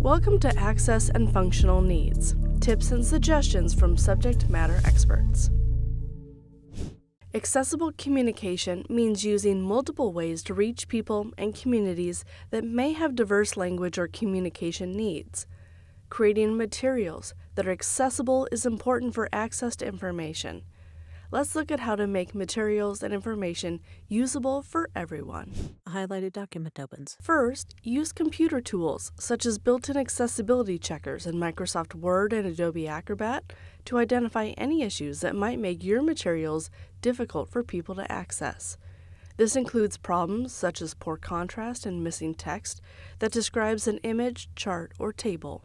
Welcome to Access and Functional Needs Tips and Suggestions from Subject Matter Experts. Accessible communication means using multiple ways to reach people and communities that may have diverse language or communication needs. Creating materials that are accessible is important for access to information. Let's look at how to make materials and information usable for everyone. Highlighted document opens. First, use computer tools such as built-in accessibility checkers in Microsoft Word and Adobe Acrobat to identify any issues that might make your materials difficult for people to access. This includes problems such as poor contrast and missing text that describes an image, chart, or table.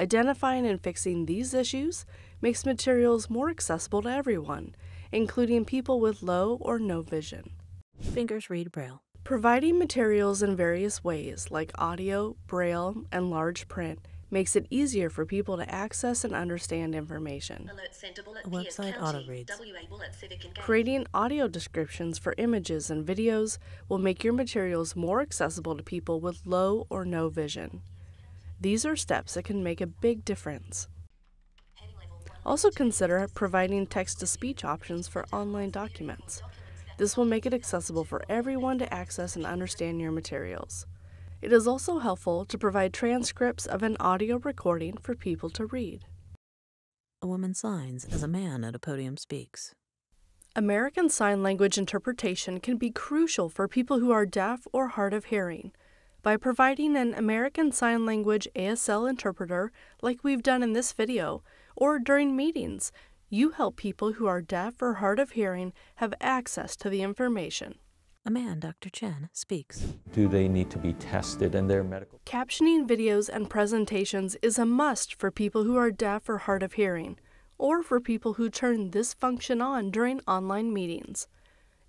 Identifying and fixing these issues makes materials more accessible to everyone, including people with low or no vision. Fingers read Braille. Providing materials in various ways, like audio, braille, and large print, makes it easier for people to access and understand information. A website auto reads. Creating audio descriptions for images and videos will make your materials more accessible to people with low or no vision. These are steps that can make a big difference. Also consider providing text-to-speech options for online documents. This will make it accessible for everyone to access and understand your materials. It is also helpful to provide transcripts of an audio recording for people to read. A woman signs as a man at a podium speaks. American Sign Language interpretation can be crucial for people who are deaf or hard of hearing. By providing an American Sign Language ASL interpreter, like we've done in this video, or during meetings, you help people who are deaf or hard of hearing have access to the information. A man, Dr. Chen, speaks. Do they need to be tested in their medical? Captioning videos and presentations is a must for people who are deaf or hard of hearing, or for people who turn this function on during online meetings.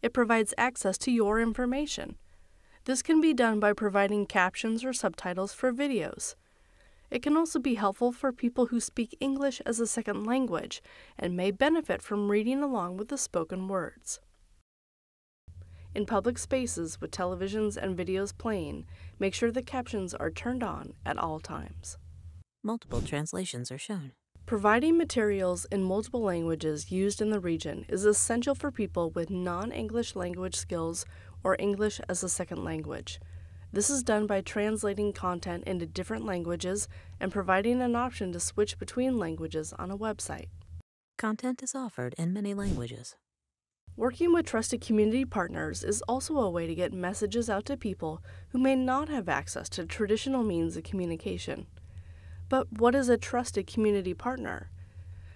It provides access to your information. This can be done by providing captions or subtitles for videos. It can also be helpful for people who speak English as a second language and may benefit from reading along with the spoken words. In public spaces with televisions and videos playing, make sure the captions are turned on at all times. Multiple translations are shown. Providing materials in multiple languages used in the region is essential for people with non English language skills or English as a second language. This is done by translating content into different languages and providing an option to switch between languages on a website. Content is offered in many languages. Working with trusted community partners is also a way to get messages out to people who may not have access to traditional means of communication. But what is a trusted community partner?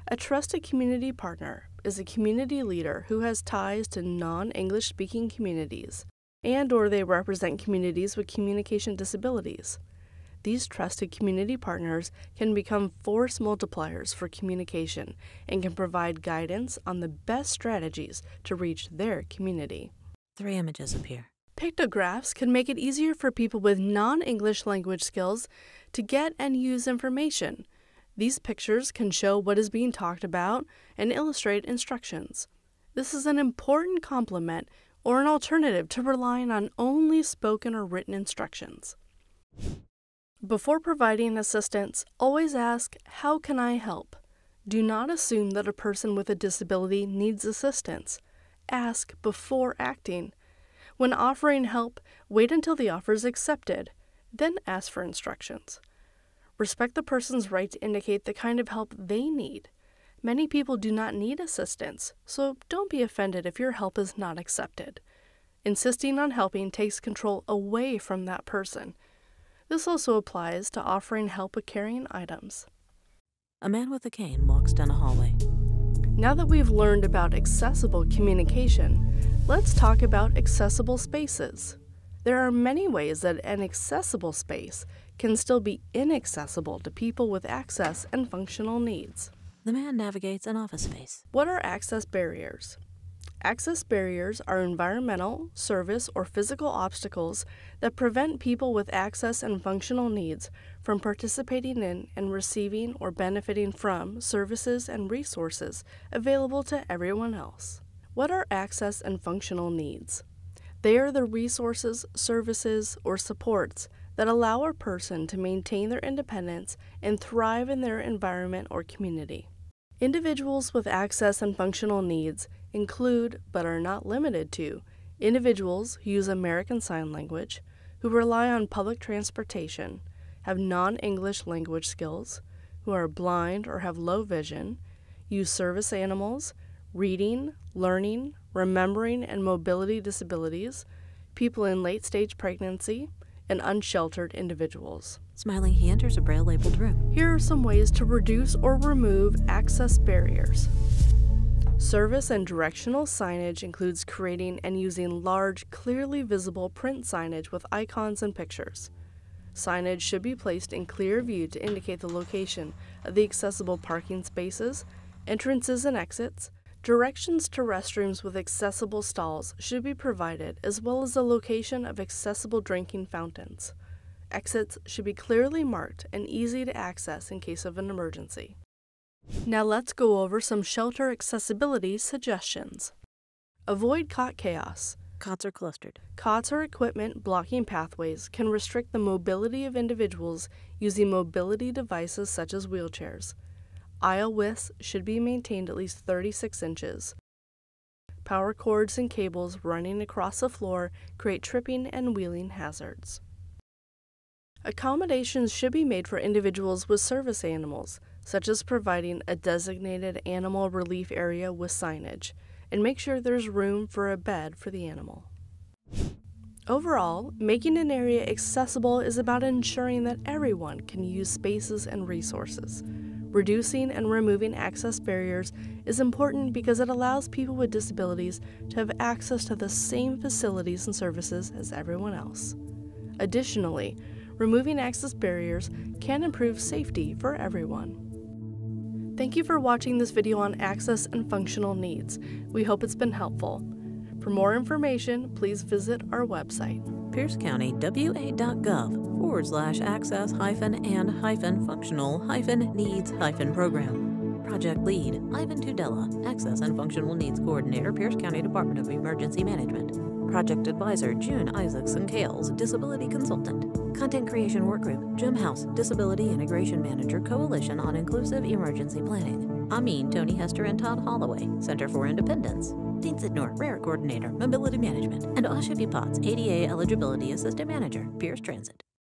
A trusted community partner is a community leader who has ties to non-English speaking communities and or they represent communities with communication disabilities. These trusted community partners can become force multipliers for communication and can provide guidance on the best strategies to reach their community. Three images appear. Pictographs can make it easier for people with non-English language skills to get and use information. These pictures can show what is being talked about and illustrate instructions. This is an important complement or an alternative to relying on only spoken or written instructions. Before providing assistance, always ask, How can I help? Do not assume that a person with a disability needs assistance. Ask before acting. When offering help, wait until the offer is accepted, then ask for instructions. Respect the person's right to indicate the kind of help they need. Many people do not need assistance, so don't be offended if your help is not accepted. Insisting on helping takes control away from that person. This also applies to offering help with carrying items. A man with a cane walks down a hallway. Now that we've learned about accessible communication, let's talk about accessible spaces. There are many ways that an accessible space can still be inaccessible to people with access and functional needs. The man navigates an office space. What are access barriers? Access barriers are environmental, service, or physical obstacles that prevent people with access and functional needs from participating in and receiving or benefiting from services and resources available to everyone else. What are access and functional needs? They are the resources, services, or supports that allow a person to maintain their independence and thrive in their environment or community. Individuals with access and functional needs include, but are not limited to, individuals who use American Sign Language, who rely on public transportation, have non English language skills, who are blind or have low vision, use service animals, reading, learning, remembering, and mobility disabilities, people in late stage pregnancy, and unsheltered individuals. Smiling, he enters a braille labeled room. Here are some ways to reduce or remove access barriers. Service and directional signage includes creating and using large, clearly visible print signage with icons and pictures. Signage should be placed in clear view to indicate the location of the accessible parking spaces, entrances and exits. Directions to restrooms with accessible stalls should be provided, as well as the location of accessible drinking fountains. Exits should be clearly marked and easy to access in case of an emergency. Now let's go over some shelter accessibility suggestions. Avoid cot chaos. Cots are clustered. Cots or equipment blocking pathways can restrict the mobility of individuals using mobility devices such as wheelchairs. Aisle widths should be maintained at least 36 inches. Power cords and cables running across the floor create tripping and wheeling hazards. Accommodations should be made for individuals with service animals, such as providing a designated animal relief area with signage, and make sure there's room for a bed for the animal. Overall, making an area accessible is about ensuring that everyone can use spaces and resources. Reducing and removing access barriers is important because it allows people with disabilities to have access to the same facilities and services as everyone else. Additionally, removing access barriers can improve safety for everyone. Thank you for watching this video on access and functional needs. We hope it's been helpful. For more information, please visit our website. PierceCountyWA.gov forward slash access hyphen and hyphen functional hyphen needs hyphen program. Project lead Ivan Tudela, Access and Functional Needs Coordinator, Pierce County Department of Emergency Management. Project Advisor June Isaacson Kailes, Disability Consultant. Content Creation Workgroup Jim House, Disability Integration Manager, Coalition on Inclusive Emergency Planning. Amin, Tony Hester, and Todd Holloway, Center for Independence. Dean Sidnor, Rare Coordinator, Mobility Management. And Asha Potts, ADA Eligibility Assistant Manager, Pierce Transit.